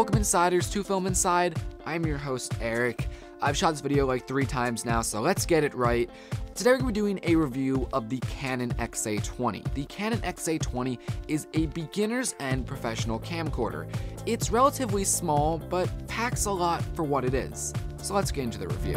welcome insiders to Film Inside. I'm your host Erik. I've shot this video like three times now, so let's get it right. Today we're going to be doing a review of the Canon XA20. The Canon XA20 is a beginner's and professional camcorder. It's relatively small, but packs a lot for what it is. So let's get into the review.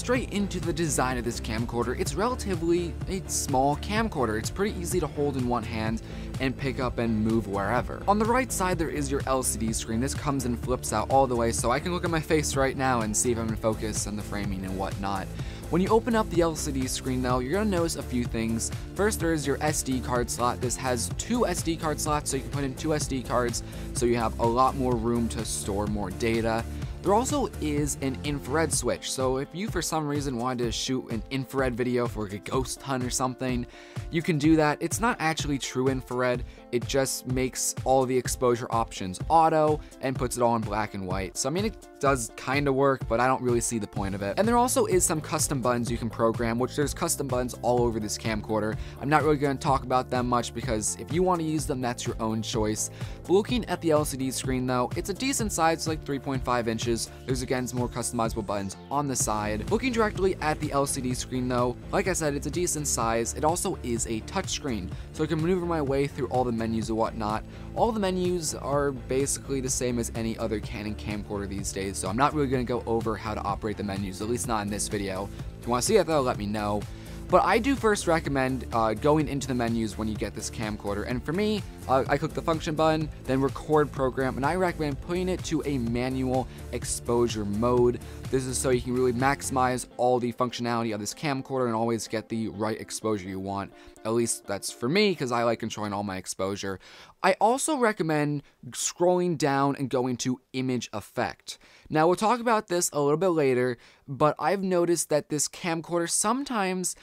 Straight into the design of this camcorder, it's relatively a small camcorder. It's pretty easy to hold in one hand and pick up and move wherever. On the right side, there is your LCD screen. This comes and flips out all the way, so I can look at my face right now and see if I'm in focus and the framing and whatnot. When you open up the LCD screen though, you're gonna notice a few things. First, there is your SD card slot. This has two SD card slots, so you can put in two SD cards, so you have a lot more room to store more data. There also is an infrared switch, so if you for some reason wanted to shoot an infrared video for like a ghost hunt or something, you can do that. It's not actually true infrared, it just makes all the exposure options auto and puts it all in black and white. So I mean, it does kind of work, but I don't really see the point of it. And there also is some custom buttons you can program, which there's custom buttons all over this camcorder. I'm not really going to talk about them much because if you want to use them, that's your own choice. But looking at the LCD screen though, it's a decent size, like 3.5 inches inches. There's again some more customizable buttons on the side. Looking directly at the LCD screen though, like I said, it's a decent size. It also is a touchscreen, so I can maneuver my way through all the menus and whatnot. All the menus are basically the same as any other Canon camcorder these days, so I'm not really going to go over how to operate the menus, at least not in this video. If you want to see it though, let me know. But I do first recommend uh, going into the menus when you get this camcorder. And for me, uh, I click the function button, then record program, and I recommend putting it to a manual exposure mode. This is so you can really maximize all the functionality of this camcorder and always get the right exposure you want. At least that's for me, because I like controlling all my exposure. I also recommend scrolling down and going to image effect. Now we'll talk about this a little bit later, but I've noticed that this camcorder sometimes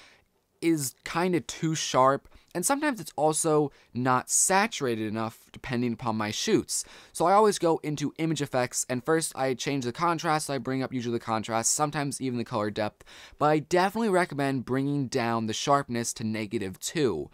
is kind of too sharp and sometimes it's also not saturated enough depending upon my shoots. So I always go into image effects and first I change the contrast, I bring up usually the contrast, sometimes even the color depth, but I definitely recommend bringing down the sharpness to negative 2.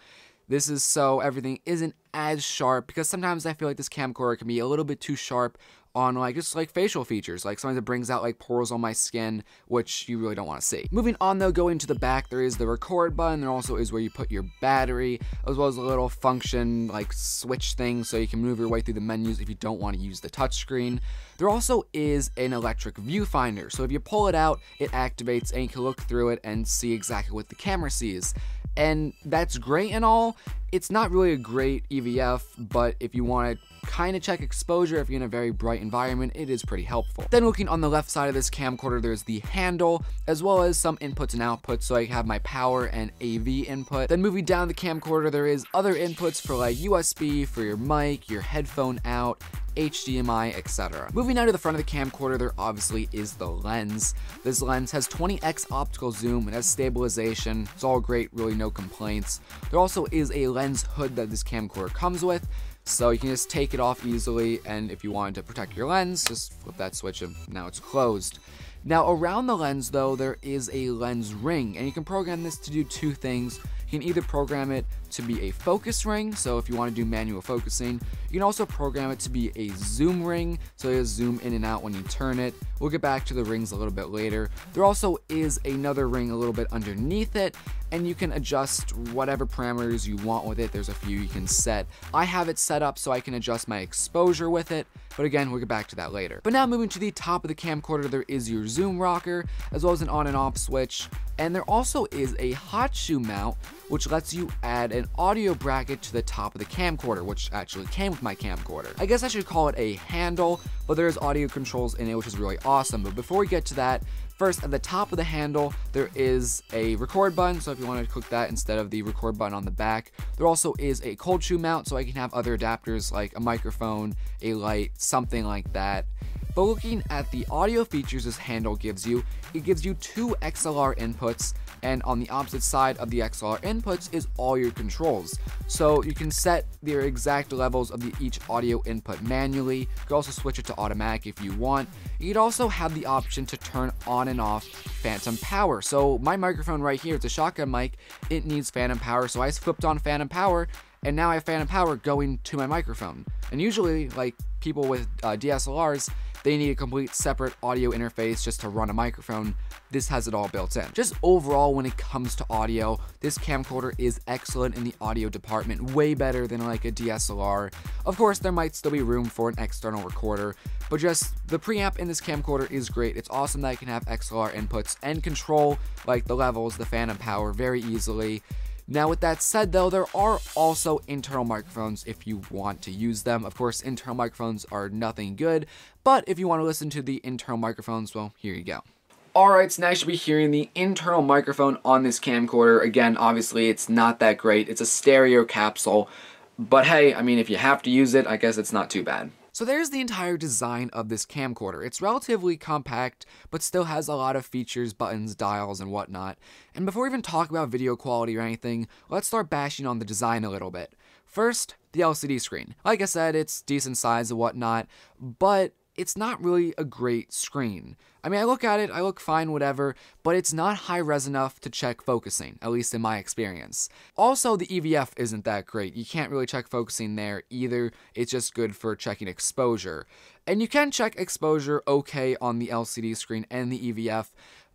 This is so everything isn't as sharp because sometimes I feel like this camcorder can be a little bit too sharp on like just like facial features like sometimes it brings out like pores on my skin which you really don't want to see. Moving on though going to the back there is the record button there also is where you put your battery as well as a little function like switch thing so you can move your way through the menus if you don't want to use the touchscreen there also is an electric viewfinder so if you pull it out it activates and you can look through it and see exactly what the camera sees. And that's great and all. It's not really a great EVF, but if you want to kind of check exposure if you're in a very bright environment, it is pretty helpful. Then looking on the left side of this camcorder, there's the handle, as well as some inputs and outputs, so I have my power and AV input. Then moving down the camcorder, there is other inputs for like USB, for your mic, your headphone out, HDMI, etc. Moving now to the front of the camcorder, there obviously is the lens. This lens has 20x optical zoom, it has stabilization, it's all great, really no complaints. There also is a lens hood that this camcorder comes with, so you can just take it off easily, and if you wanted to protect your lens, just flip that switch and now it's closed. Now around the lens though, there is a lens ring, and you can program this to do two things. You can either program it to be a focus ring, so if you want to do manual focusing, you can also program it to be a zoom ring, so it'll zoom in and out when you turn it. We'll get back to the rings a little bit later. There also is another ring a little bit underneath it, and you can adjust whatever parameters you want with it. There's a few you can set. I have it set up so I can adjust my exposure with it, but again, we'll get back to that later. But now moving to the top of the camcorder, there is your zoom rocker, as well as an on and off switch, and there also is a hot shoe mount, which lets you add an audio bracket to the top of the camcorder, which actually came with my camcorder. I guess I should call it a handle, but there's audio controls in it, which is really awesome. But before we get to that, First, at the top of the handle, there is a record button, so if you want to click that instead of the record button on the back. There also is a cold shoe mount, so I can have other adapters like a microphone, a light, something like that. But looking at the audio features this handle gives you, it gives you two XLR inputs, and on the opposite side of the XLR inputs is all your controls. So you can set their exact levels of the, each audio input manually. You can also switch it to automatic if you want. You'd also have the option to turn on and off phantom power. So my microphone right here, it's a shotgun mic, it needs phantom power. So I flipped on phantom power and now I have phantom power going to my microphone. And usually, like people with uh, DSLRs, they need a complete separate audio interface just to run a microphone. This has it all built in. Just overall, when it comes to audio, this camcorder is excellent in the audio department, way better than like a DSLR. Of course, there might still be room for an external recorder, but just the preamp in this camcorder is great. It's awesome that it can have XLR inputs and control like the levels, the phantom power very easily. Now with that said though, there are also internal microphones if you want to use them. Of course, internal microphones are nothing good, but if you want to listen to the internal microphones, well, here you go. Alright, so now you should be hearing the internal microphone on this camcorder. Again, obviously it's not that great. It's a stereo capsule, but hey, I mean, if you have to use it, I guess it's not too bad. So there's the entire design of this camcorder. It's relatively compact, but still has a lot of features, buttons, dials, and whatnot. And before we even talk about video quality or anything, let's start bashing on the design a little bit. First, the LCD screen. Like I said, it's decent size and whatnot, but it's not really a great screen. I mean, I look at it, I look fine, whatever, but it's not high res enough to check focusing, at least in my experience. Also, the EVF isn't that great. You can't really check focusing there either. It's just good for checking exposure. And you can check exposure okay on the LCD screen and the EVF,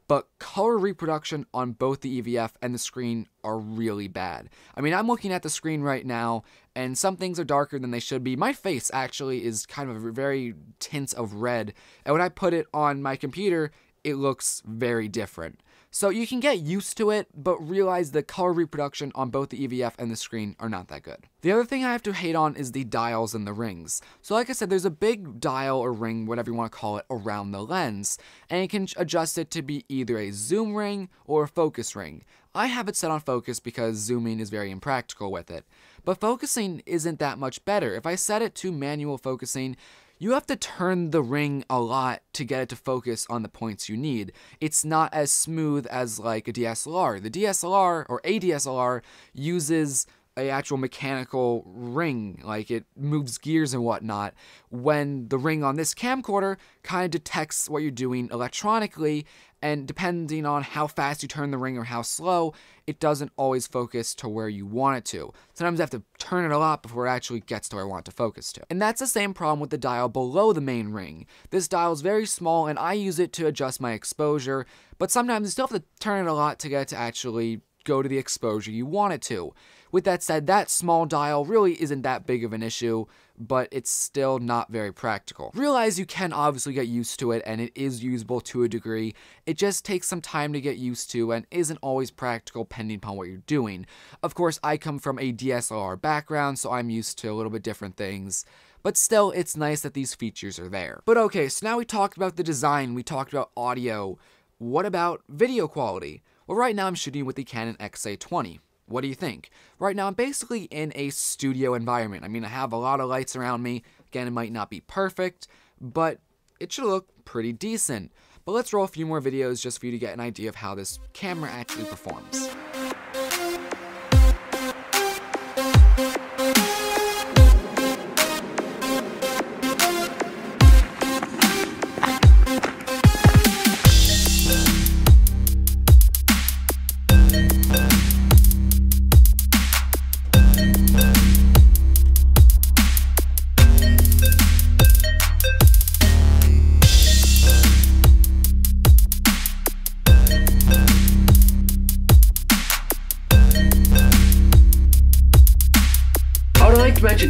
but color reproduction on both the EVF and the screen are really bad. I mean, I'm looking at the screen right now, and some things are darker than they should be. My face actually is kind of a very tints of red, and when I put it on my computer, it looks very different. So you can get used to it, but realize the color reproduction on both the EVF and the screen are not that good. The other thing I have to hate on is the dials and the rings. So like I said, there's a big dial or ring, whatever you want to call it, around the lens, and you can adjust it to be either a zoom ring or a focus ring. I have it set on focus because zooming is very impractical with it. But focusing isn't that much better. If I set it to manual focusing, you have to turn the ring a lot to get it to focus on the points you need. It's not as smooth as like a DSLR. The DSLR or a DSLR uses a actual mechanical ring, like it moves gears and whatnot, when the ring on this camcorder kind of detects what you're doing electronically and depending on how fast you turn the ring or how slow, it doesn't always focus to where you want it to. Sometimes I have to turn it a lot before it actually gets to where I want to focus to. And that's the same problem with the dial below the main ring. This dial is very small and I use it to adjust my exposure, but sometimes you still have to turn it a lot to get it to actually go to the exposure you want it to. With that said, that small dial really isn't that big of an issue, but it's still not very practical. Realize you can obviously get used to it and it is usable to a degree. It just takes some time to get used to and isn't always practical pending upon what you're doing. Of course, I come from a DSLR background, so I'm used to a little bit different things but still, it's nice that these features are there. But okay, so now we talked about the design, we talked about audio. What about video quality? Well, right now I'm shooting with the Canon XA20. What do you think? Right now, I'm basically in a studio environment. I mean, I have a lot of lights around me. Again, it might not be perfect, but it should look pretty decent. But let's roll a few more videos just for you to get an idea of how this camera actually performs.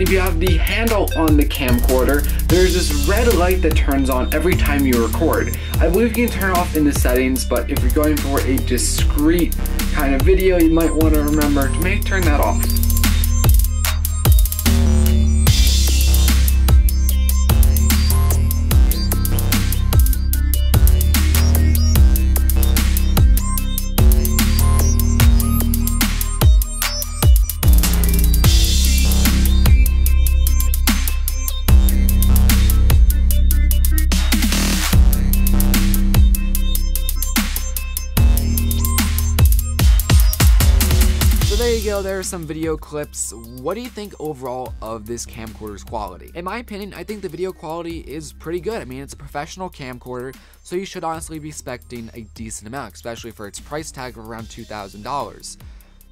If you have the handle on the camcorder, there's this red light that turns on every time you record. I believe you can turn off in the settings, but if you're going for a discreet kind of video, you might want to remember to maybe turn that off. You go, there are some video clips. What do you think overall of this camcorder's quality? In my opinion, I think the video quality is pretty good. I mean, it's a professional camcorder, so you should honestly be expecting a decent amount, especially for its price tag of around $2,000.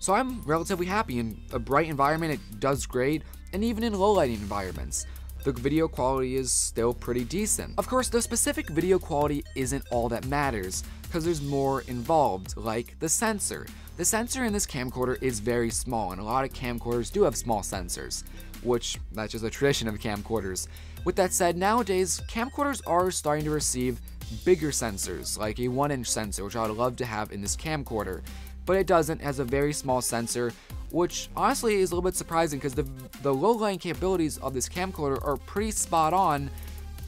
So I'm relatively happy. In a bright environment, it does great, and even in low lighting environments the video quality is still pretty decent. Of course, the specific video quality isn't all that matters, because there's more involved, like the sensor. The sensor in this camcorder is very small, and a lot of camcorders do have small sensors, which that's just a tradition of camcorders. With that said, nowadays, camcorders are starting to receive bigger sensors, like a 1 inch sensor, which I would love to have in this camcorder, but it doesn't, it has a very small sensor, which honestly is a little bit surprising because the, the low light capabilities of this camcorder are pretty spot on,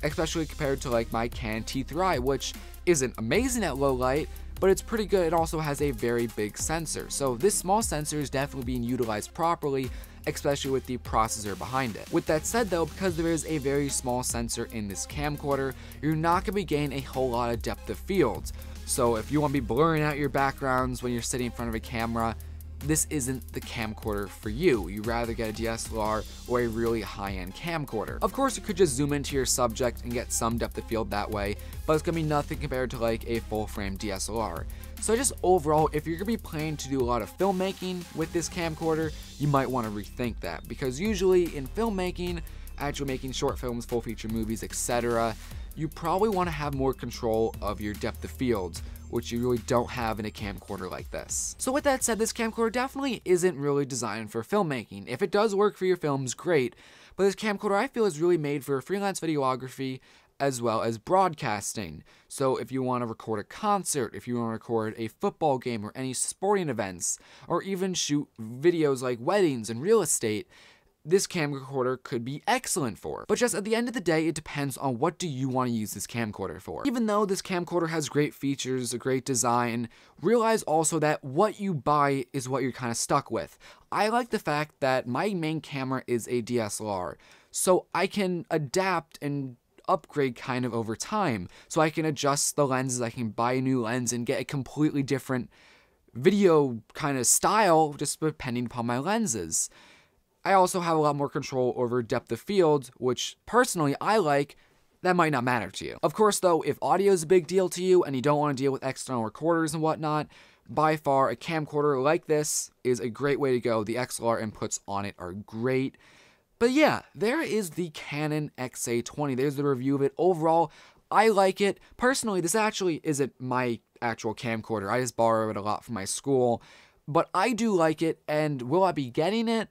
especially compared to like my Canon T3i, which isn't amazing at low light, but it's pretty good. It also has a very big sensor. So this small sensor is definitely being utilized properly, especially with the processor behind it. With that said though, because there is a very small sensor in this camcorder, you're not going to be getting a whole lot of depth of field. So if you want to be blurring out your backgrounds when you're sitting in front of a camera, this isn't the camcorder for you. You'd rather get a DSLR or a really high-end camcorder. Of course, you could just zoom into your subject and get some depth of field that way, but it's gonna be nothing compared to like a full-frame DSLR. So just overall, if you're gonna be planning to do a lot of filmmaking with this camcorder, you might want to rethink that because usually in filmmaking, actually making short films, full feature movies, etc., you probably want to have more control of your depth of field, which you really don't have in a camcorder like this. So with that said, this camcorder definitely isn't really designed for filmmaking. If it does work for your films, great, but this camcorder I feel is really made for freelance videography as well as broadcasting. So if you want to record a concert, if you want to record a football game or any sporting events, or even shoot videos like weddings and real estate, this camcorder could be excellent for. But just at the end of the day, it depends on what do you want to use this camcorder for. Even though this camcorder has great features, a great design, realize also that what you buy is what you're kind of stuck with. I like the fact that my main camera is a DSLR, so I can adapt and upgrade kind of over time. So I can adjust the lenses, I can buy a new lens and get a completely different video kind of style just depending upon my lenses. I also have a lot more control over depth of field, which personally I like, that might not matter to you. Of course though, if audio is a big deal to you and you don't want to deal with external recorders and whatnot, by far a camcorder like this is a great way to go. The XLR inputs on it are great. But yeah, there is the Canon XA20. There's the review of it. Overall, I like it. Personally, this actually isn't my actual camcorder. I just borrow it a lot from my school. But I do like it, and will I be getting it?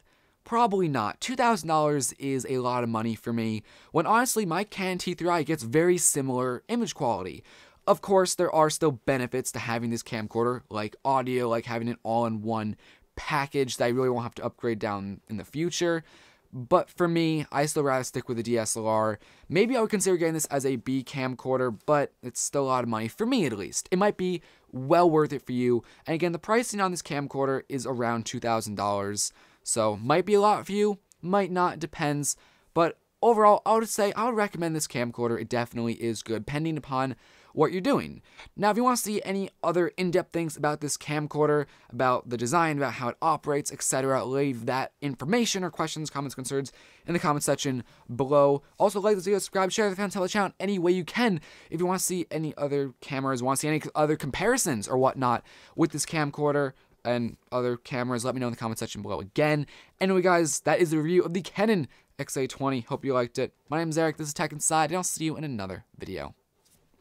Probably not. $2,000 is a lot of money for me, when honestly my Canon T3i gets very similar image quality. Of course, there are still benefits to having this camcorder, like audio, like having it all in one package that I really won't have to upgrade down in the future. But for me, I still rather stick with the DSLR. Maybe I would consider getting this as a B camcorder, but it's still a lot of money, for me at least. It might be well worth it for you. And again, the pricing on this camcorder is around $2,000. So might be a lot for you, might not, depends. But overall, I would say I would recommend this camcorder. It definitely is good, depending upon what you're doing. Now, if you want to see any other in-depth things about this camcorder, about the design, about how it operates, etc., leave that information or questions, comments, concerns in the comment section below. Also, like this video, subscribe, share the fan, tell the channel any way you can. If you want to see any other cameras, want to see any other comparisons or whatnot with this camcorder, and other cameras, let me know in the comment section below again. Anyway, guys, that is the review of the Canon XA20. Hope you liked it. My name is Erik, this is Tech Inside, and I'll see you in another video.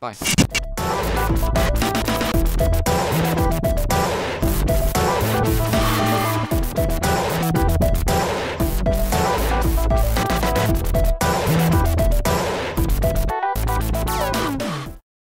Bye.